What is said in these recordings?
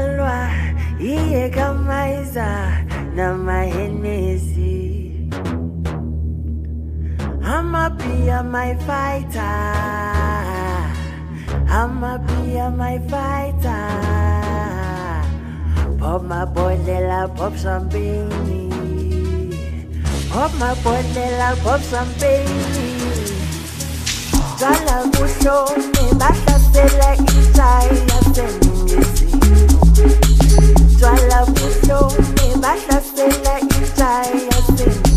ngalwa iye kamaiza namahenesi I'm a be a my fighter. I'm a be a my fighter. Pop my bottle, pop some champagne Pop my bottle, pop some champagne Gala kushone, bahlasela inside, Try love you, me, if I feel like you try, I feel.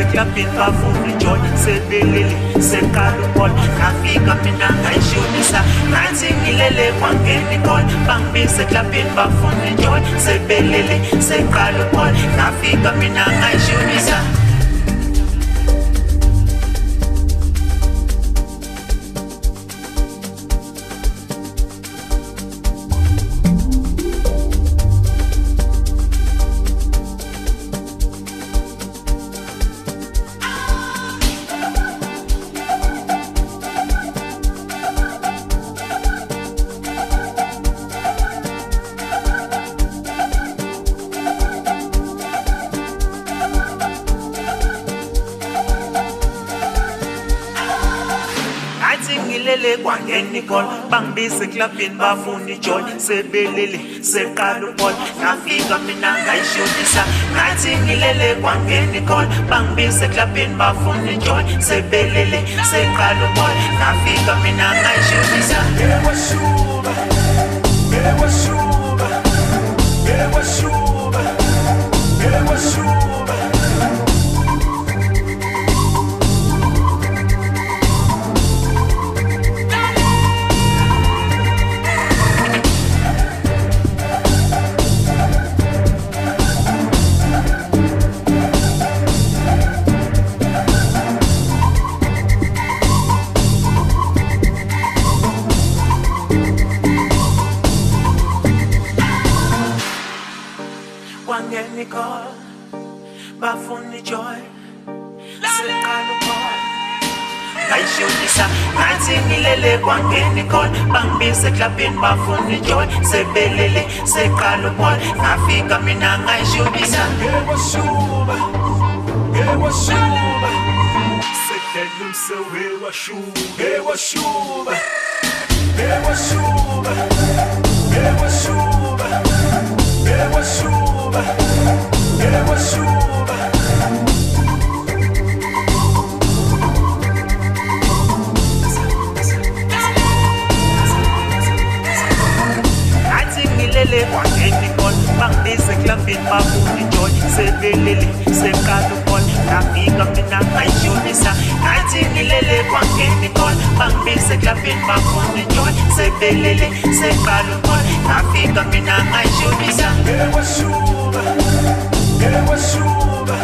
Bangibize eklabhini bafuna ijoy sebelele seqala ubol ngafika mina ngayishonisa ngathi ngilele kwangena ikol bangibize eklabhini bafuna ijoy sebelele ubol ngafika mina ngayishonisa ngilele kwangena igol bangibize eklabhini bafuna ijoy. Sebelele seqala ubol ngafika mina ngayishonisa. Ngathi ngilele kwangena igol bangibize eklabhini bafuna ijoy. Sebelele seqala ubol ngafika mina ngayishonisa. Ewashuba, ewashuba, ewashuba, ewashuba. Igol bafuna ijoy seqala ubol ngayishonisa ngathi ngilele kwangena igol bangibize eklabhini bafuna ijoy sebelele seqala ubol ngafika mina ngayishonisa Ewashuba, ewashuba. Sekele umsewu ewashuba, ewashuba, ewashuba, ewashuba, ngilele kwangena igol bangibize eklabhini bafuna ijoy sebelele seqala ubol ngafika mina ngayishonisa ngathi ngilele kwangena se clapin makundi njoni se belele se balukol nafika mina ngai shubisa ngelewashuba